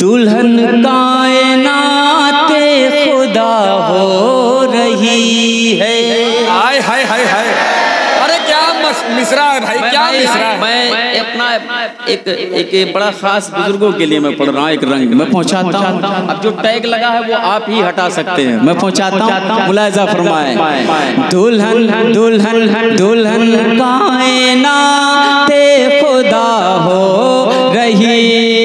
दुल्हन कायनाते खुदा हो रही है। हाय हाय हाय हाय। अरे क्या मस- मिसरा है भाई क्या मैं, मिसरा है? मैं अपना एक एक बड़ा खास बुज़ुर्गों के लिए मैं पढ़ रहा हूँ एक रंग। मैं पहुंचाता हूँ। अब जो टैग लगा है वो आप ही हटा सकते हैं। मैं पहुंचाता हूँ मुलायजा फरमाए। दुल्हन दुल्हन दुल्हन कायनाते खुदा हो रही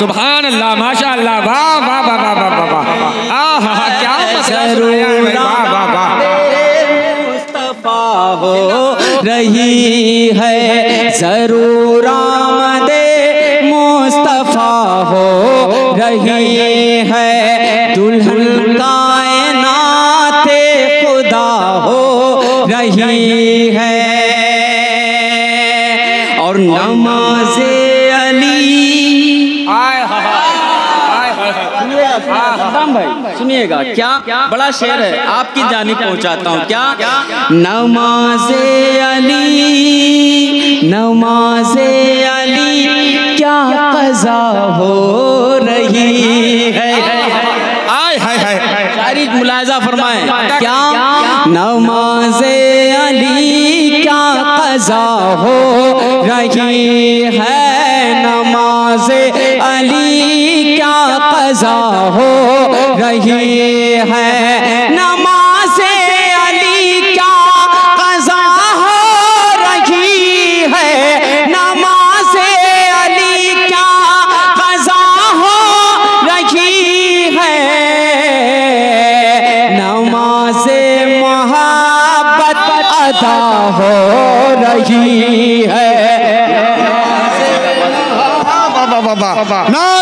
सुभान अल्लाह माशा अल्लाह वाह वाह वाह वाह वाह वाह वाह। आह क्या वाह वाह वाह। हो रही सुनिएगा क्या बड़ा शेर है? आपकी जानी पहुंचाता हूँ क्या? नमाजे अली नमाजे अली क्या कजा हो रही है? हाय हाय हाय शायरी मुलायजा फरमाए। क्या? नमाजे अली क्या कजा हो रही है? नमाजे कजा हो रही है। नमाजे अली क्या कजा हो रही है। नमाजे अली क्या कजा हो रही है। नमाजे मोहब्बत अदा हो रही है। नारे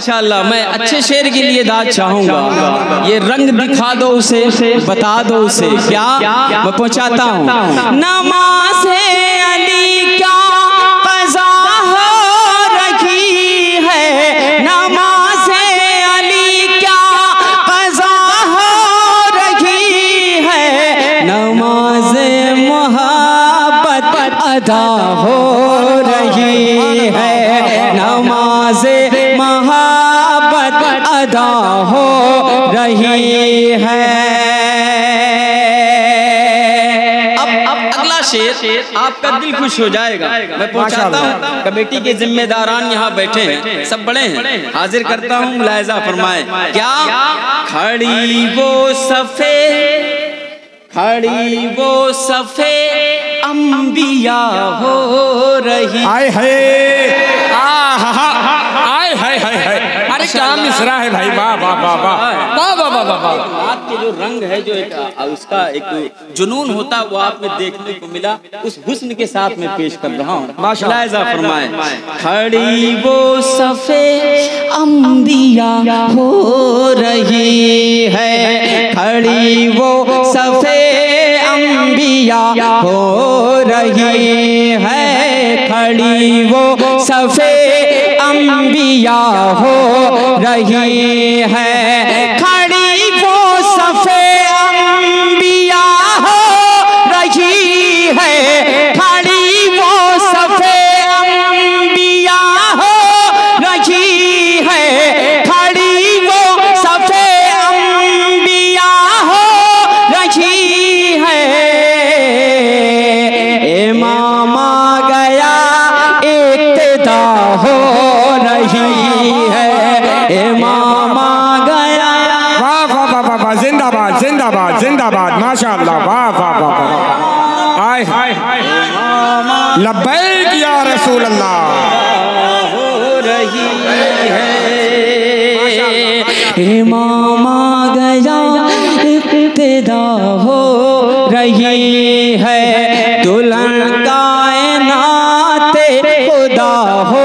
माशाल्लाह मैं अच्छे शेर के लिए दाद चाहूँगा। ये रंग दिखा दो उसे बता दो उसे। क्या मैं पहुंचाता हूँ? नमाज़ अली क्या कजा हो रही है? नमाज़ अली क्या कजा नमाज़ मोहब्बत अदा हो रही है। नमाज़ अदा हो रही है। अब अब अगला शेर आपका दिल खुश हो जाएगा। मैं पहुंचाता हूँ। कमेटी के जिम्मेदारान यहाँ बैठे हैं। सब बड़े हैं। हाजिर करता हूँ मुलायजा फरमाए। क्या? खड़ी वो सफे खड़ी वो सफे अंबिया हो रही। आह हा, हा, हाय हाय हाय। क्या मिसरा है भाई? वाह वाह वाह वाह। वाह वाह वाह वाह वाह। बात के जो रंग है जो एक उसका एक जुनून होता वो आप में देखने को मिला। उस हुस्न के साथ में पेश कर रहा हूँ। मुलायजा फरमाए। खड़ी वो सफे अम्बिया हो रही है। खड़ी वो सफे अम्बिया हो रही है। खड़ी वो सफे अंबिया हो रही है। लब्बैक या रसूल अल्लाह हो रही है इमाम आ गया इब्तिदा हो रही है। दुल्हन कायनात खुदा हो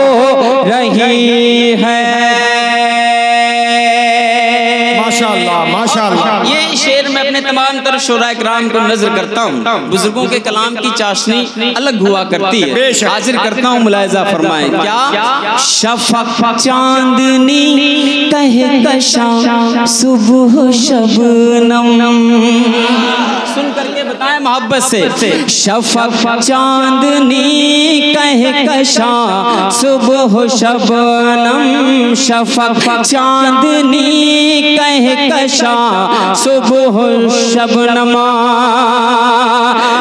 रही है। माशाल्लाह माशाल्लाह। तमाम शोरा कराम को नज़र करता हूँ, बुजुर्गो के कलाम की चाशनी अलग हुआ करती है। हाजिर करता हूँ, मुलायजा फरमाए, क्या? शफक चांदनी कहे कशा, सुबह शबनम सुन बताएँ मोहब्बत से। शफक चांदनी कह कशा। सुबह शबनम शफक चांदनी कह कशा। सुबह शबनमा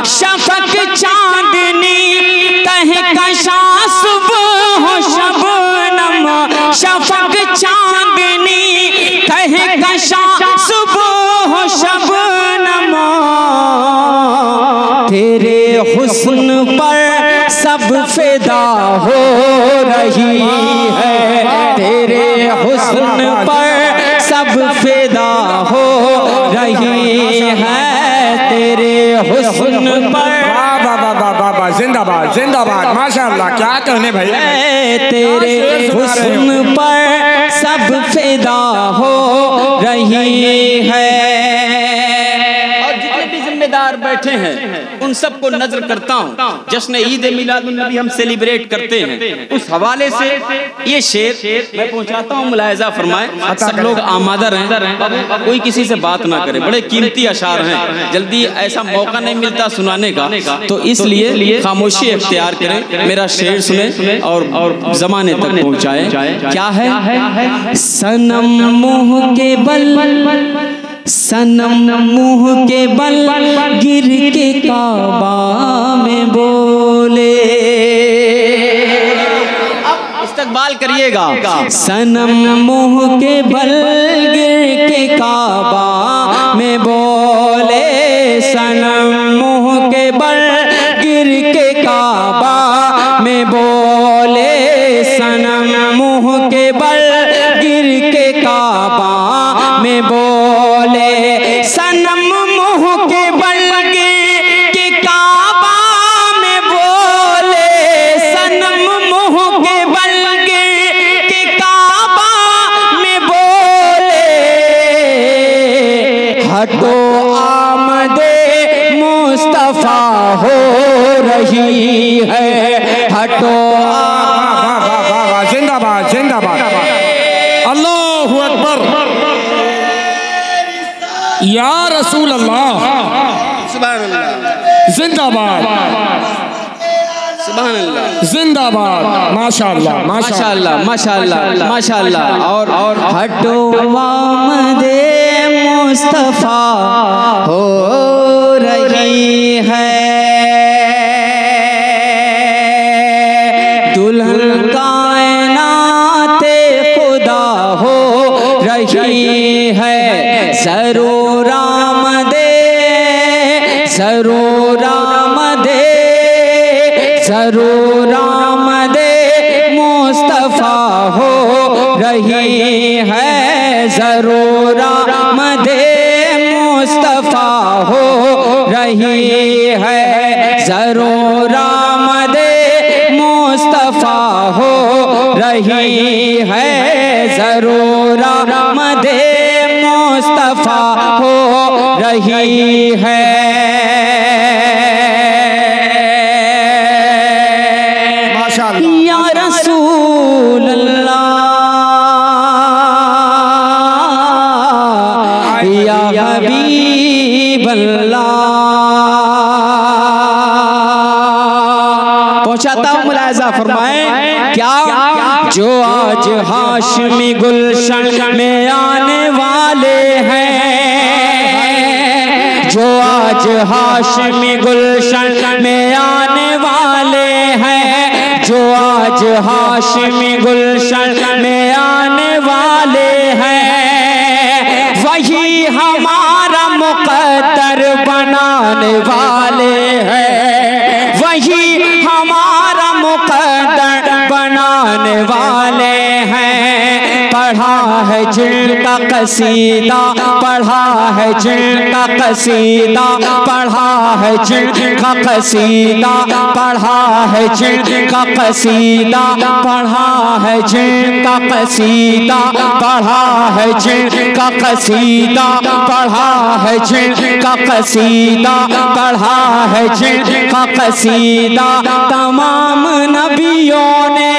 शफक चांदनी कह कशा। सुबह शबनम शफक हो रही है तेरे हुस्न पर सब फिदा हो रही है तेरे हुस्न पर। जिंदाबाद जिंदाबाद माशाल्लाह क्या कहने है तेरे हुस्न पर सब फिदा हो रही है। बैठे हैं। उन सबको नज़र करता हूँ। जश्न ईद मिलाद हम सेलिब्रेट करते हैं। उस हवाले से ये शेर मैं पहुंचाता हूँ मुलायजा फरमाए सब लोग आमादा रहें। कोई किसी से बात ना करे। बड़े कीमती अशार हैं। जल्दी ऐसा मौका नहीं मिलता सुनाने का। तो इसलिए खामोशी अख्तियार करें। मेरा शेर सुने और और जमाने तक पहुँचाए। क्या है? सनम मुँह के बल सनम मुँह के बल गिर के काबा में बोले। इस्तकबाल करिएगा। सनम मुँह के बल गिर के काबा में बोले। सनम मुँह के बल गिर के काबा में बोले। सनम मुँह के बल गिर के काबा में बोले सनम मुह के बल के काबा में बोले, सनम मुँह के बल के काबा में बोले। हटो रसूल अल्लाह जिंदाबाद जिंदाबाद माशाल्लाह माशाल्लाह माशाल्लाह माशाल्लाह और और हटो वामदे मुस्तफ़ा हो रही है दुल्हन कायनाते खुदा हो रही है ज़रूर रही है। ज़रूर आमद मुस्तफ़ा हो रही है। ज़रूर आमद मुस्तफ़ा हो रही है। हाशमी गुलशन में आने वाले हैं। जो आज हाशमी गुलशन में आने वाले हैं। जो आज हाशमी गुलशन में आने वाले हैं। वही हमारा मुकद्दर बनाने वाले हैं। वही हमारा मुकद्दर बनाने वाले पढ़ा है जिनका कसीदा, पढ़ा है जिनका कसीदा, पढ़ा है जिनका कसीदा, पढ़ा है जिनका कसीदा, पढ़ा है जिनका कसीदा, पढ़ा है जिनका कसीदा, पढ़ा है जिनका कसीदा, पढ़ा है जिनका कसीदा। तमाम नबियों ने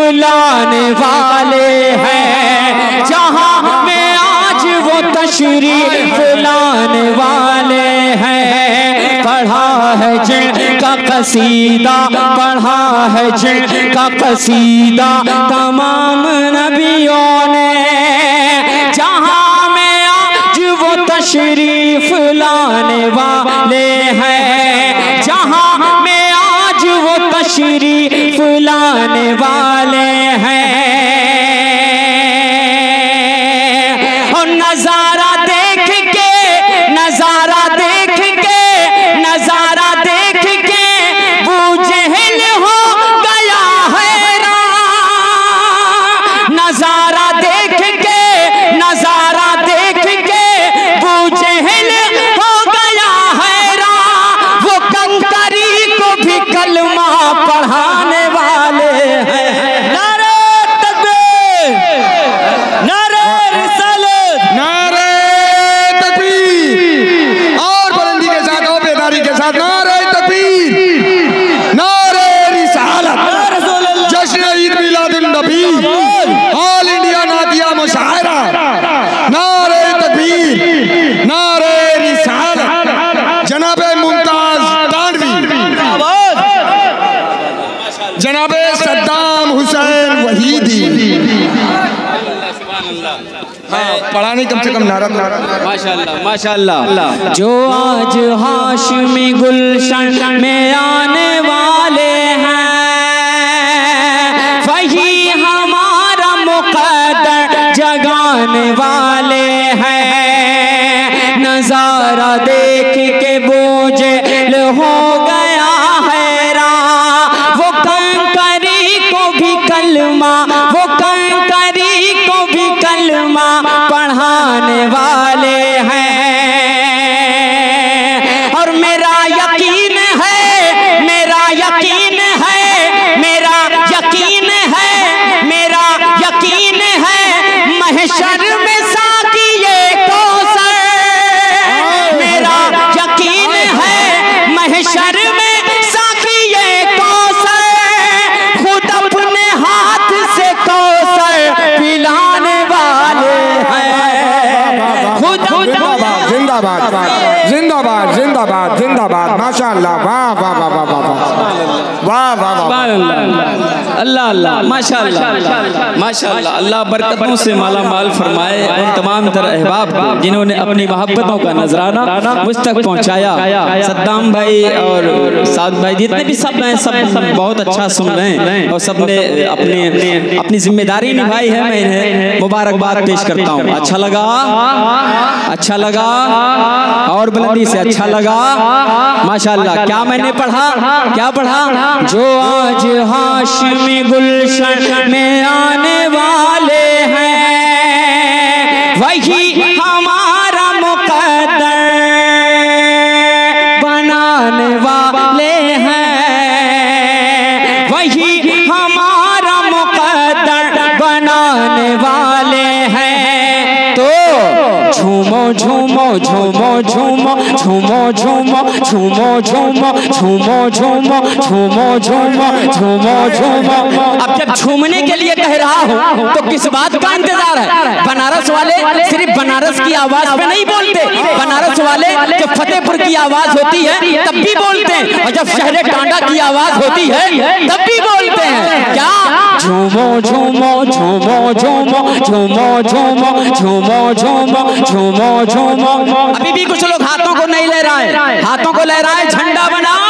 तशरीफ़ लाने वाले हैं। जहाँ में आज वो तशरीफ़ लाने वाले हैं। पढ़ा है जिनका कसीदा, पढ़ा है जिनका कसीदा तमाम नबियों ने। जहाँ में आज वो तशरीफ़ लाने वाले हैं। जहाँ में आज वो तशरीफ़ लाने वाले कलमा कम से कम नारा नारा। माशाल्लाह माशाल्लाह। जो आज हाशमी गुलशन में आने वाले हैं वही हमारा मुकद्दर जगाने वाले हैं। नज़ारा देख के बोझ हो जिंदाबाद वाह वाह वाह वाह वाह वाह वाह वाह वाह अल्लाह अल्लाह माशाल्लाह माशाल्लाह अल्लाह बरकतों से माला माल फरमाए उन तमाम तर अहबाब को जिन्होंने अपनी मोहब्बतों का नजराना मुझ तक पहुँचाया। सद्दाम भाई और साद भाई जितने भी सब हैं सब बहुत अच्छा सुन रहे हैं। और सबने अपनी अपनी ज़िम्मेदारी निभाई है मैं इन्हें मुबारकबाद पेश करता हूँ। अच्छा लगा? अच्छा लगा? और बुलंदी से अच्छा लगा? माशाल्लाह क्या मैंने पढ़ा? क्या पढ़ा? जो आज हाशमी गुलशन में आने वाले हैं। वही हमारा मुकद्दर बनाने वाले हैं। वही हमारा मुकद्दर बनाने वाले हैं। तो झूमो झूमो झूमो झूमो झूमो झूमो झूमो झूमो झूमो झूमो झूमो झूमो झूमो झूमो अब जब झूमने के लिए कह रहा हूँ तो किस बात का इंतज़ार है बनारस वाले सिर्फ़ बनारस की आवाज़ पे नहीं बोलते बनारस वाले जब फतेहपुर की आवाज़ होती है, तब भी बोलते हैं। और जब शहर टांडा की आवाज़ होती है, तब भी बोलते हैं। क्या? झूमो झूमो झूमो झूमो झूमो झूमो झूमो झूमो झूमो झूमो। अभी भी कुछ लोग हाथों को नहीं ले रहा है हाथों को ले रहा है झंडा बनाए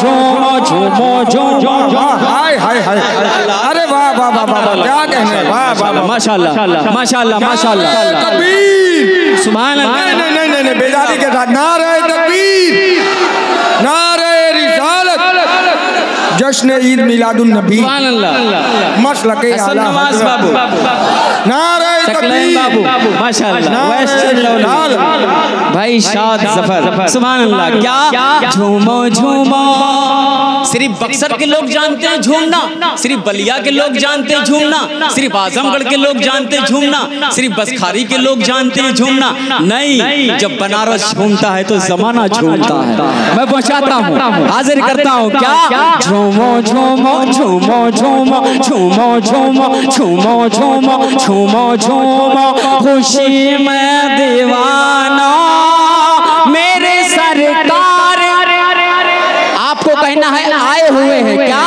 झूमो झूमो झूमो हाय हाय हाय अरे वाह वाह वाह वाह क्या कहने वाह वाह माशाल्लाह माशाल्लाह माशाल्लाह। तकबीर। सुभान अल्लाह। नहीं नहीं नहीं नहीं बेदारी के साथ। नारे तकबीर। नारे रिसालत। जश्न ईद मिलादुन नबी। सुभान अल्लाह। मसल के आला बाबू। नारे सकलैन बाबू माशाल्लाह भाई शाद ज़फ़र सुभान अल्लाह क्या झूमो झूमो सिर्फ़ बक्सर के लोग जानते हैं झूमना सिर्फ़ बलिया के लोग जानते हैं झूमना सिर्फ़ आजमगढ़ के लोग जानते हैं झूमना सिर्फ़ बसखारी के लोग जानते हैं झूमना नहीं जब बनारस झूमता है तो जमाना झूमता है मैं पहुंचाता हूँ हाजिर करता हूँ क्या झूमो झूमो झूमो झूमो झूमो झूमो झूमो झूमो झूमो झूमो खुशी में दीवाना मेरे सरकार। आपको कहना है आए हुए हैं क्या?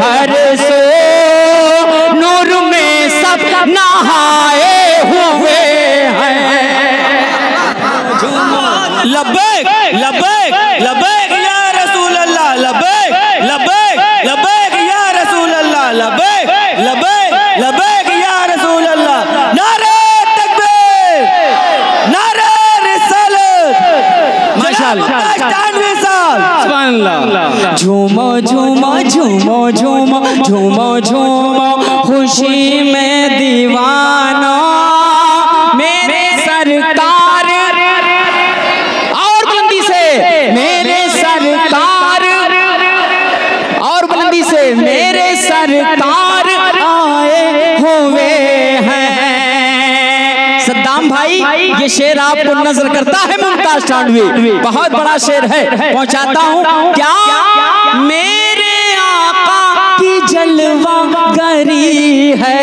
हर सो नूर में सब नहाए हुए हैं। लबैक लब्बैक। करता है मुमताज़ टांडवी बहुत बड़ा शेर है। पहुंचाता हूँ। क्या मेरे आका की जलवा गरी है?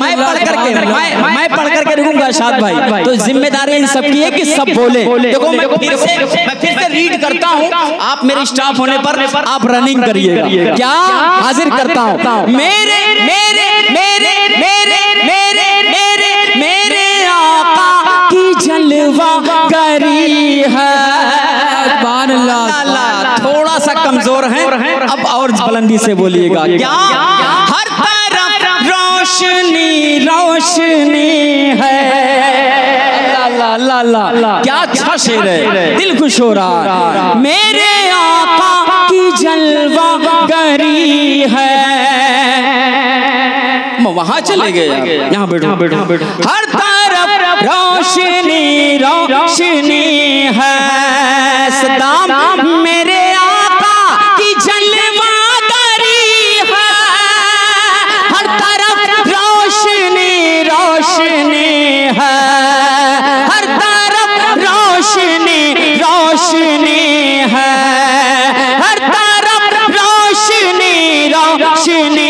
मैं पढ़ करके मैं मैं पढ़ करके रुकूँगा शाद भाई। तो ज़िम्मेदारी इन सबकी है कि सब बोले। देखो मैं फिर से मैं फिर से रीड करता हूँ। आप मेरे स्टाफ होने पर आप रनिंग करिएगा। क्या हाजिर करता हूँ? मेरे मेरे मेरे जलवा करी है। अल्लाह थोड़ा सा कमज़ोर है। अब और बुलंदी से बोलिएगा क्या? हर तरफ़ रोशनी रोशनी है। ला ला ला ला क्या अच्छा शेर है। दिल खुश हो रहा है। मेरे आका की जलवा गरी है। वहाँ चले गए। यहाँ बैठो। बैठो बैठो। हर तरफ़ रोशनी रोशनी है। सदाम मेरे आका की जलवा गरी है। हर तरफ़ रोशनी रोशनी है। हर तरफ़ रोशनी रोशनी है। हर तरफ़ रोशनी रोशनी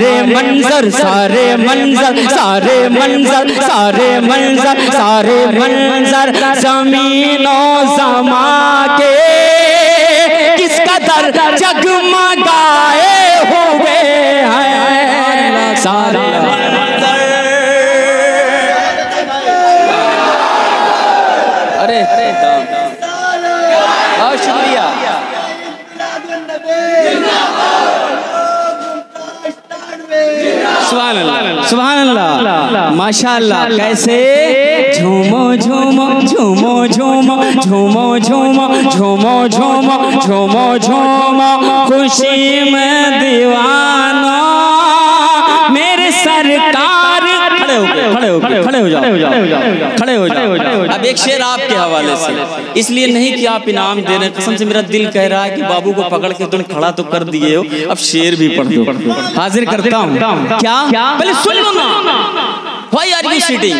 सारे मंजर सारे मंजर सारे मंजर सारे मंजर सारे मंजर जमीनों समा के किस दर जगमगाए माशाल्लाह कैसे झूमो झूमो झूमो झूमो झूमो झूमो झूमो झूमो झूमो झूमो खुशी में दीवाना मेरे सरकार खड़े हो गए खड़े हो गए खड़े हो जाओ खड़े हो जाओ अब एक शेर आपके हवाले से इसलिए नहीं कि आप इनाम दे रहे कसम से मेरा दिल कह रहा है कि बाबू को पकड़ के तुम खड़ा तो कर दिए हो अब शेर भी पढ़ दो हाजिर करता हूँ क्या पहले सुन लो ना वाई आर यू सिटिंग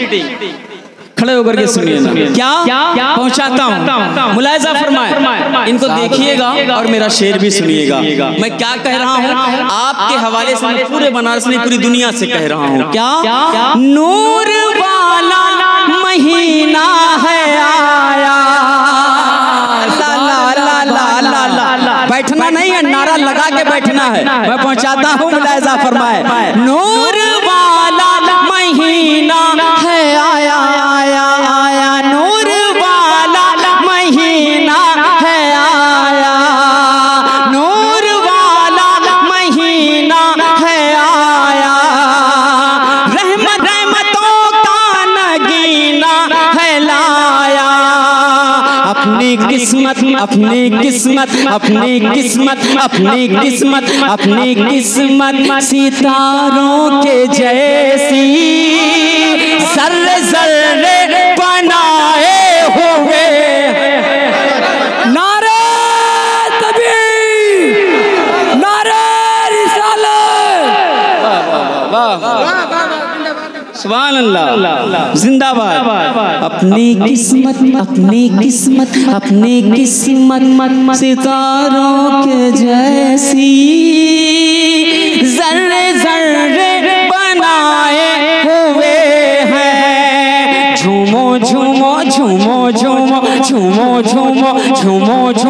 खड़े होकर के सुनिए ना। क्या? पहुंचाता हूँ। मुलायजा फरमाए। इनको देखिएगा और मेरा शेर भी सुनिएगा। मैं क्या कह रहा हूँ? आपके हवाले से मैं पूरे बनारस नहीं पूरी दुनिया से कह रहा हूँ। क्या? नूर वाला महीना है आया। ला ला ला ला ला ला बैठना नहीं है नारा लगा के बैठना है। मैं पहुंचाता हूँ मुलायजा फरमाए। नूर अपनी किस्मत अपनी किस्मत अपनी किस्मत अपनी किस्मत। सितारों के जैसी सुभान अल्लाह जिंदाबाद। अपनी किस्मत अपनी किस्मत अपनी किस्मत सितारों के जैसी जर्रे जर्रे बनाए हुए हैं। झूमो झूमो झूमो झूमो झूमो झूमो झूमो झूमो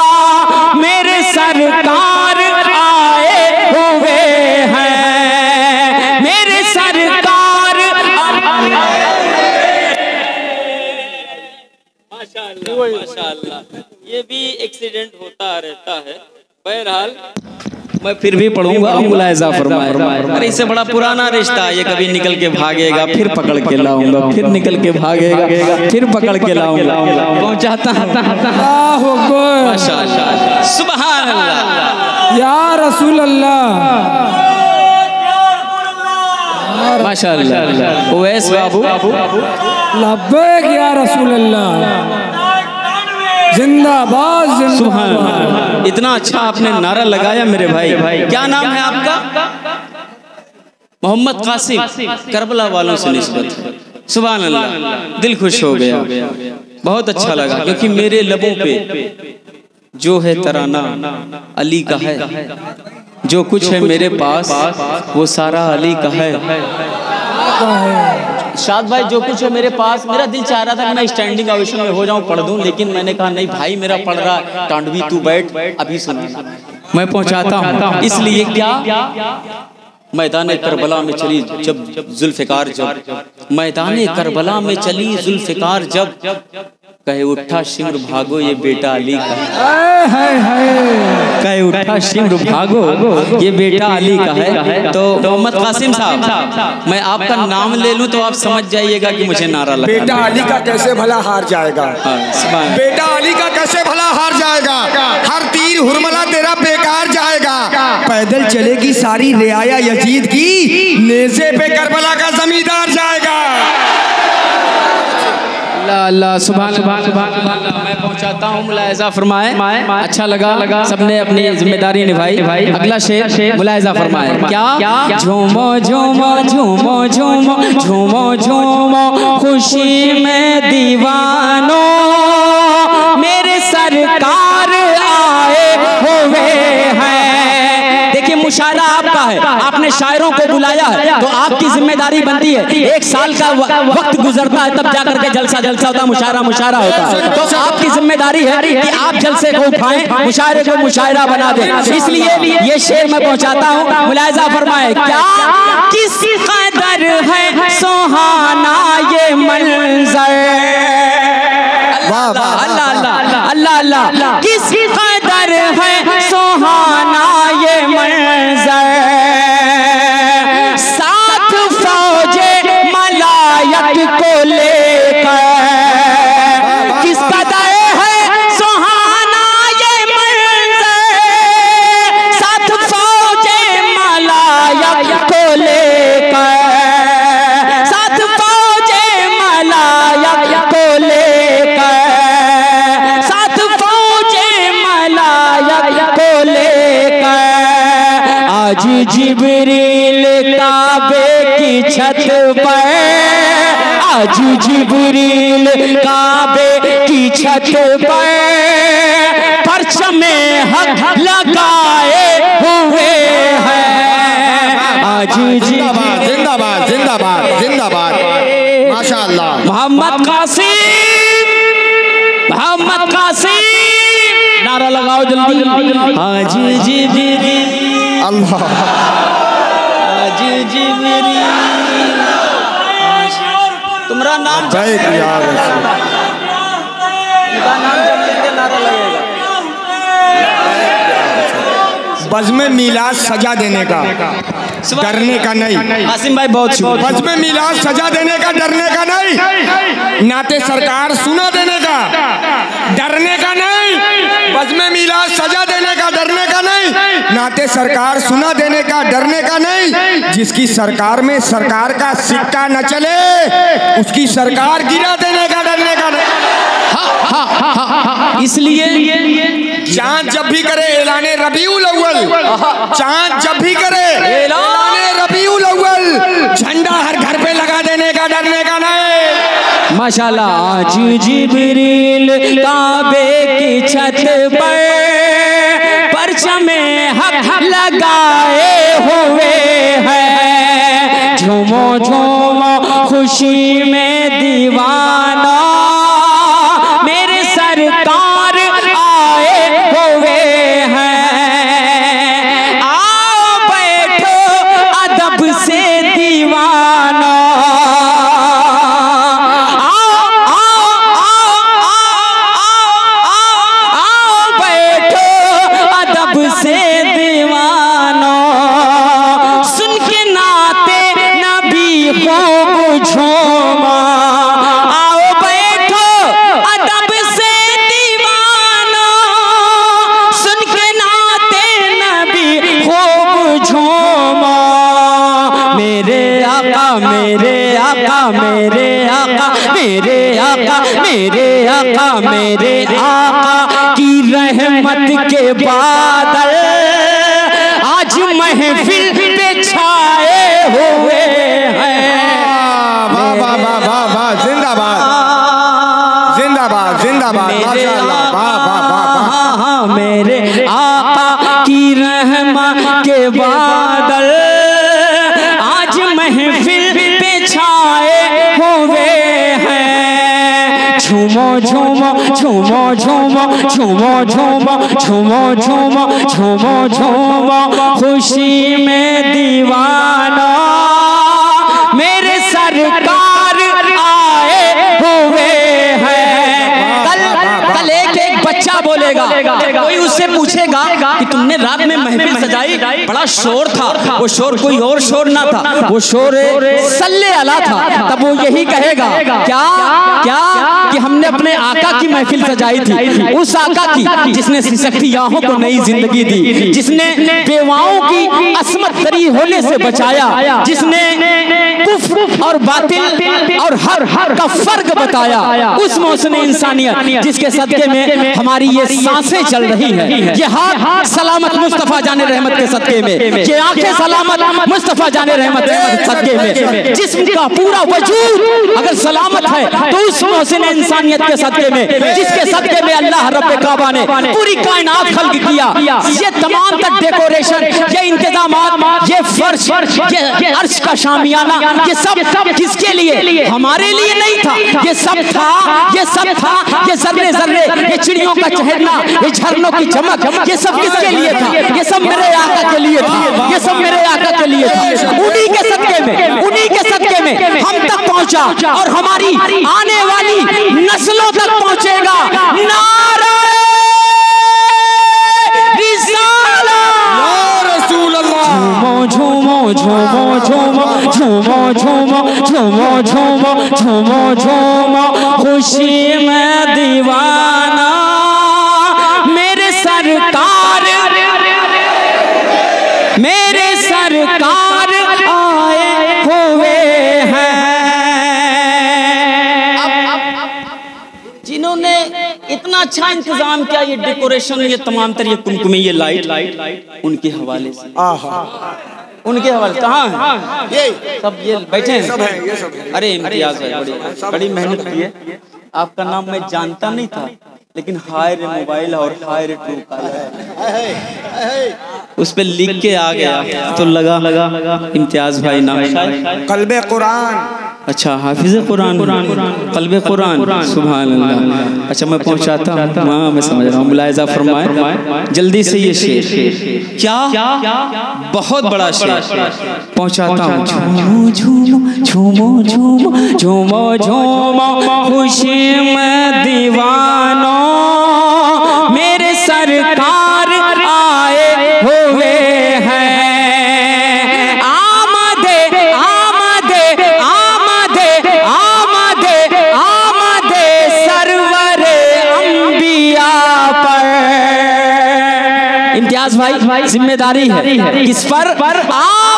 एक्सीडेंट होता रहता है। बहरहाल मैं फिर भी पढ़ूँगा मुलायजा फरमाए। अरे इससे बड़ा पुराना रिश्ता है ये कभी निकल के भागेगा फिर पकड़ के लाऊँगा फिर निकल के भागेगा फिर पकड़ के लाऊँगा। पहुंचाता सुभान या रसूल अल्लाह माशाल्लाह। ओवैस बाबू। लब्बैक या रसूल अल्लाह जिंदाबाद जिंदाबाद। इतना अच्छा आपने नारा लगाया मेरे भाई। क्या नाम है आपका? मोहम्मद कासिम करबला वालों से निस्बत। सुबह अल्लाह। दिल खुश हो गया। बहुत अच्छा लगा क्योंकि मेरे लबों पे जो है तराना अली का है। जो कुछ है मेरे पास वो सारा अली का है। शाद भाई जो कुछ है मेरे पास मेरा दिल चाह रहा था कि मैं स्टैंडिंग ऑवेशन में हो जाऊँ पढ़ दूँ लेकिन मैंने कहा नहीं भाई मेरा पढ़ रहा टांडवी तू बैठ अभी सुन। मैं पहुंचाता हूँ। इसलिए क्या? मैदान करबला में चली जब जुल्फिकार जब। मैदान करबला में चली जुल्फिकार जब। कहे उठा शिमर भागो ये बेटा अली का है। कहे उठा शिमर भागो ये बेटा अली का है। तो मोहम्मद कासिम साहब मैं आपका नाम ले लूँ तो आप समझ जाइएगा कि मुझे नारा लगा बेटा अली का कैसे भला हार जाएगा? हाँ, बेटा अली का कैसे भला हार जाएगा? हर तीर हुरमला तेरा बेकार जाएगा। पैदल चलेगी सारी रियाया यजीद की नेजे पे करबला का जमींदार जाएगा। अल्लाह सुभान मैं पहुंचाता हूँ मुलायजा फरमाए। अच्छा लगा लगा। सबने अपनी ज़िम्मेदारी निभाई। भाई अगला शेर शेर मुलायजा फरमाए। क्या? झूमो झूमो झूमो झूमो झूमो झूमो खुशी में दीवानो बुलाया है तो आपकी ज़िम्मेदारी बनती है। एक साल का वक्त गुजरता है तब जाकर के जलसा जलसा होता है मुशायरा मुशायरा होता है। तो आपकी ज़िम्मेदारी है कि आप जलसे को उठाएँ मुशायरे को मुशायरा बना दें। इसलिए ये शेर मैं पहुंचाता हूँ। मुलायजा फरमाए क्या किस कदर है सुहाना ये मंजर? वाह, वाह, मलायक को लेकर। किस कदर है? सुहाना ये मंजर। साथ फौजे मलायक को लेकर। साथ फौजे मलायक को लेकर। साथ फौजे मलायक को लेकर। आज जिबरील काबे की छत पर आज जिबरील काबे की छत पर परचमे हक लगाए हुए हैं। आज जिंदाबाद जिंदाबाद जिंदाबाद जिंदाबाद। माशाअल्लाह मोहम्मद कासिम। मोहम्मद कासिम। नारा लगाओ जल्दी। आज जिबरील अल्लाह। आज जिबरील तुम्हारा नाम जय किया बज में मिलाद सजा देने का। डरने का नहीं। आसिम भाई बहुत बज में मिलाद सजा देने का डरने का नहीं। नाते सरकार सुना देने का। डरने का नहीं। बज़्म मिलाद सजा देने का डरने का नहीं। नाते सरकार सुना देने का डरने का नहीं। जिसकी सरकार में सरकार का सिक्का न चले उसकी सरकार गिरा देने का डरने का नहीं। इसलिए चाँद जब भी करे ऐलाने रबीउल अव्वल। चाँद जब भी करे ऐलाने रबीउल अव्वल। झंडा हर घर पे लगा देने का डरने का नहीं। माशाल्लाह आज जिबरील काबे की छत पर परचमे हक लगाए हुए हैं। झूमो झूमो, खुशी में दीवाना झूमो झूमो झूमो झूमो झूमो झूमो झूमो झूमो झूमो झूमो खुशी में दीवाना मेरे सरकार आए हुए हैं कल कल एक एक बच्चा बोलेगा कोई उससे पूछेगा कि तुमने रात में महफिल सजाई बड़ा शोर था। वो शोर कोई और शोर ना था। वो शोर सल्ले अला था। तब वो यही कहेगा क्या क्या कि हमने अपने आका की महफिल सजाई थी। उस आका की जिसने सिसकती आहों को नई ज़िंदगी दी। जिसने बेवाओं की असमत तरी होने से बचाया। जिसने कुफ और बातिल और हर हर का फ़र्क बताया। उस मौसम इंसानियत जिसके सदके में हमारी ये साँसें चल रही है। ये हाथ सलामत मुस्तफ़ा जाने रहमत के सदके में। ये आँखें सलामत मुस्तफ़ा जाने रहमत के सदके में। जिस्म का पूरा वजूद अगर सलामत है तो उस मौसम इंसानियत के सदके में जिसके सदके में अल्लाह रब काबा ने पूरी कायनात खल्क किया। ये तमाम तक डेकोरेशन ये इंतज़ाम ये फर्श ये अर्श का शामियाना ये सब किसके लिए? हमारे लिए नहीं था। ये सब था ये सब था ये जर्रे जर्रे ये चिड़ियों का चहरना ये झरनों की चमक ये सब किसके लिए था? ये सब मेरे आका के लिए था। ये सब मेरे आका के लिए था। उन्हीं के सदके में उन्हीं के सदके में हम तक पहुँचा और हमारी आने वाली नस्लों तक पहुंचेगा। नारा झूमो झूमो झूमो झूमो झूमो झूमो झूमो झूमो झूमो झूमो खुशी में दीवाना मेरे सरकार मेरे सरकार इंतज़ाम किया ये डेकोरेशन ये तमाम तर ये कुमकुमे ये लाइट लाइट उनके हवाले से। उनके हवाले कहाँ है। ये। सब ये बैठे हैं। सब है ये सब है। अरे इम्तियाज़ है बड़ी बड़ी मेहनत की है। आपका नाम मैं जानता नहीं था लेकिन हाय रे मोबाइल और हाय रे टू उस पर लिख के आ गया। तो लगा लगा लगा। इम्तियाज़ भाई नाम कल्बे कुरान। अच्छा हाफिज कुरान कल्बे कुरान सुबह अच्छा मैं पहुंचाता हूँ। हाँ। मैं समझ रहा हूँ। मुलायजा फरमाए। जल्दी से ये शेर। क्या? बहुत बड़ा शेर। पहुंचाता हूँ। झूमो झूमो झूमो झूमो झूमो खुशी में दीवानो ज़िम्मेदारी है। किस पर? आमदे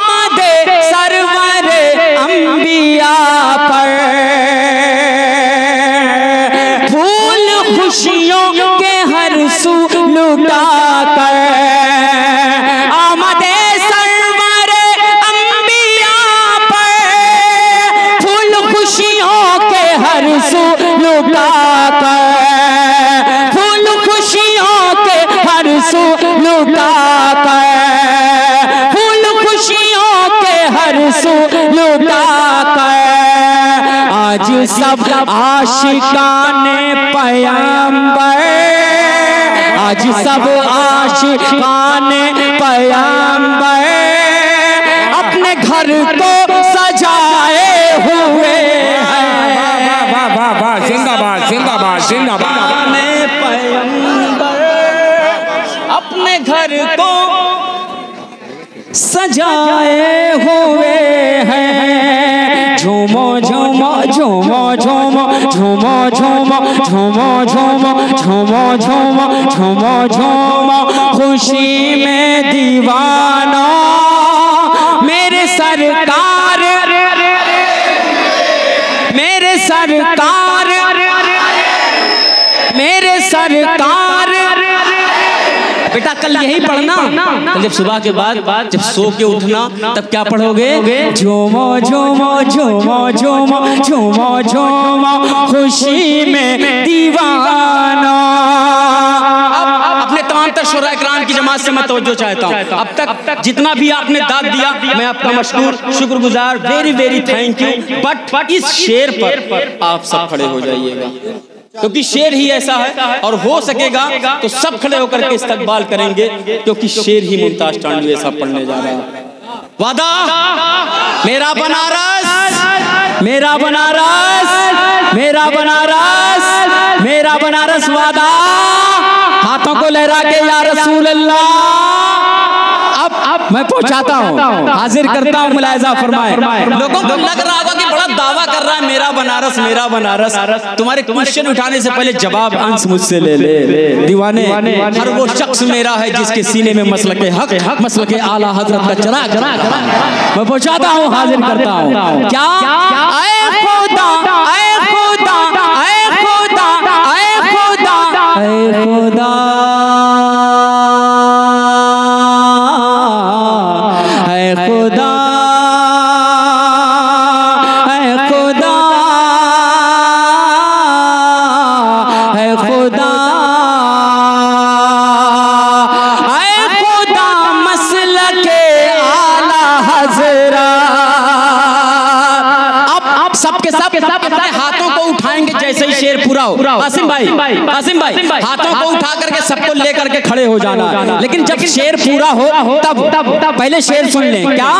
सब आशिकाने पयंबर। आज सब आशिकाने पयंबर। अपने घर को सजाए हुए हैं। जिंदाबाद अपने घर को सजाए झूमो झूमो झूमो झूमो झूमो झूमो झूमो झूमो झूमो झूमो खुशी में दीवाना मेरे सरकार मेरे सरकार मेरे सरकार बेटा कल यही पढ़ना। कल जब सुबह के बाद जब सो के उठना तब क्या पढ़ोगे? झूमो झूमो झूमो झूमो झूमो झूमो खुशी में दीवाना। अपने तमाम तर शुरा इकराम की जमात से मैं तवज्जो चाहता हूँ। अब तक जितना भी आपने दाद दिया मैं आपका मशहूर शुक्रगुजार very very thank you but इस शेर पर आप सब खड़े हो जाइएगा। क्योंकि शेर ही ऐसा है और हो सकेगा तो सब खड़े होकर के इस्तकबाल करेंगे, क्योंकि शेर ही मुमताज़ टांडू ऐसा पढ़ने जा रहा है। वादा, मेरा बनारस मेरा बनारस मेरा बनारस मेरा बनारस वादा, हाथों को लहरा के या रसूल अल्लाह अब मैं पहुंचाता हूँ। हाजिर करता हूँ मुलायजा फरमाए। लोगों को लग रहा होगा कि बड़ा दावा कर रहा है मेरा बनारस मेरा बनारस। तुम्हारे क्वेश्चन उठाने से पहले जवाब अंश मुझसे ले ले। दीवाने हर वो शख्स मेरा है जिसके सीने में मसल के हक हक। मसल के आला हज़रत का चरा मैं पहुंचाता हूँ हाजिर करता हूँ। क्या? खुदा खुदा खुदा खुदा। भाई कासिम भाई हाथों को उठा करके सबको लेकर के खड़े हो जाना। लेकिन जब शेर पूरा हो तब तब पहले शेर सुन ले। क्या?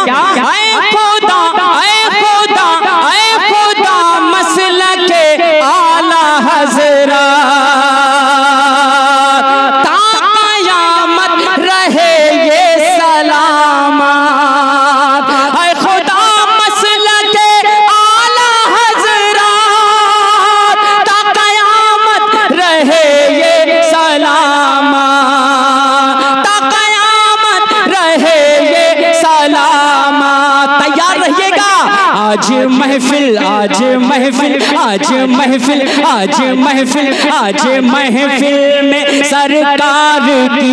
आज महफिल में सरकार की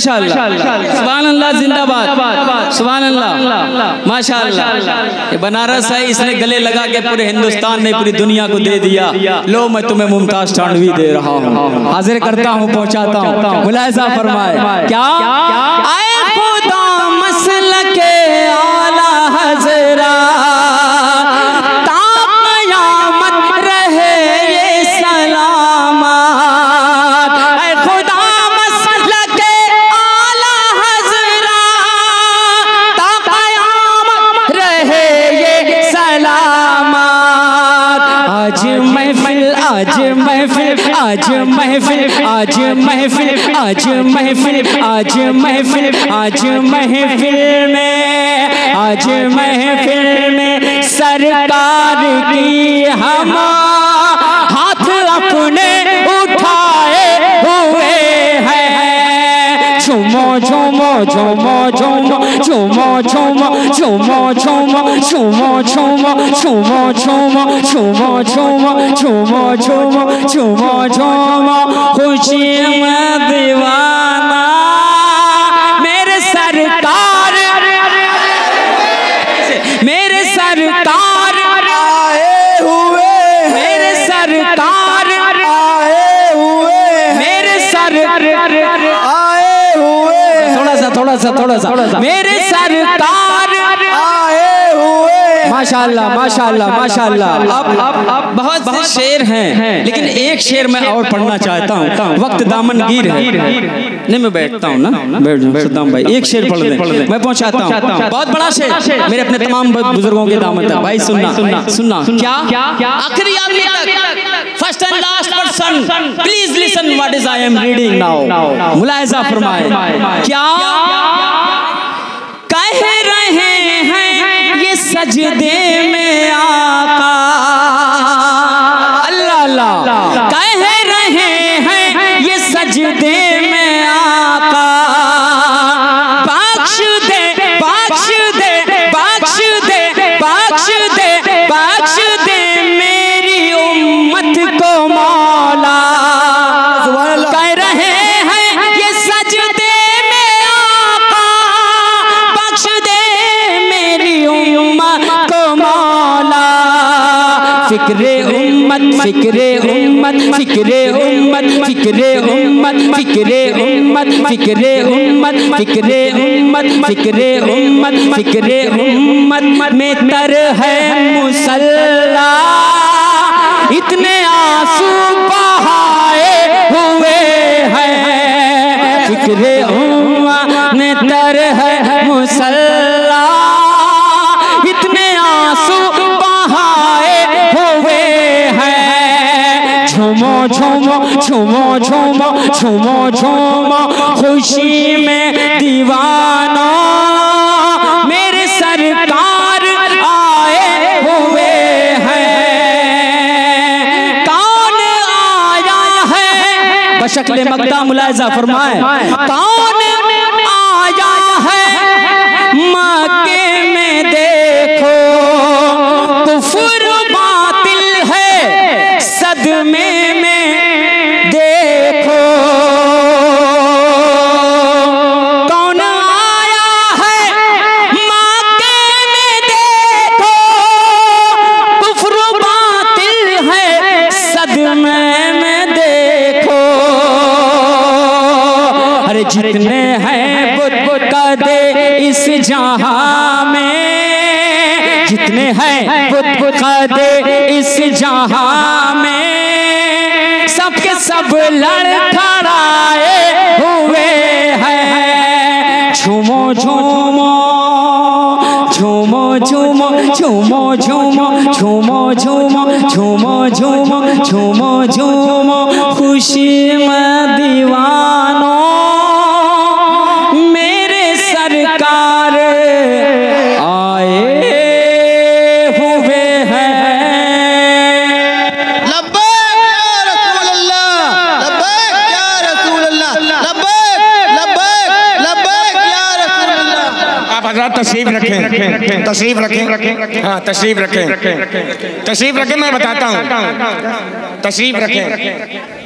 सुभान अल्लाह जिंदाबाद। अल्लाह माशाअल्लाह ये बनारस है इसने गले लगा के पूरे हिंदुस्तान ने पूरी दुनिया को दे दिया। लो मैं तुम्हें मुमताज़ टांडवी दे रहा हूँ। हाजिर करता हूँ पहुँचाता हूँ। मुलायजा फरमाए। क्या? आए। आज महफिल आज महफिल आज महफिल में आज महफिल में सरकार की हम झुमो झुमो झुमो झुमो झुमो झुमो झुमो झुमो झुमो झुमो झुमो झुमो झुमो झुमो झुमो झुमो झुमो खुशी में दीवाना मेरे थोड़ा सा थोड़ा सा। मेरे सरकार आए हुए। माशाल्लाह माशाल्लाह माशाल्लाह। अब अब अब बहुत से शेर हैं लेकिन एक शेर मैं और पढ़ना चाहता हूँ। वक्त दामनगीर है। नहीं मैं बैठता हूँ ना। बैठ बैठता हूँ भाई एक शेर पढ़ दे। मैं पहुँचाता हूँ। बहुत बड़ा शेर। मेरे अपने तमाम बुज़ुर्गों के दामन तक। भाई सुनना सुनना। सुनना। क्या? आखिरी आदमी तक। First and last person please listen what is I am reading now मुलायजा फरमाए क्या? कह रहे हैं ये सजदे में आका अल्लाह। अल्लाह। कह रहे हैं ये सजदे आका दे बख्श दे बख्श दे बख्श दे बख्श दे मेरी उम्मत को मौला। कह रहे हैं, ये सच दे में आका बख्श दे मेरी उम्मत को मौला। फिक्रे उम्मत फिक्रे उम्मत फिक्रे उम्मत फिक्रे उम्मत फिक्रे उम्मत। फिक्रे उम्मत फिक्रे उम्मत फिक्रे उम्मत में तर है मुसल्ला। इतने आँसू झूमो झूमो झूमो झूमो झूमो। खुशी में दीवाना मेरे सरकार आए हुए हैं। कौन आया है? बशकले मकदा मुलायजा फरमाए। कौन आया है? मक्के में देखो, कुफर बातिल है, सदमे तशरीफ़ रखें। हाँ तशरीफ़ रखें। तशरीफ़ रखें। मैं बताता हूँ। तशरीफ़ रखें।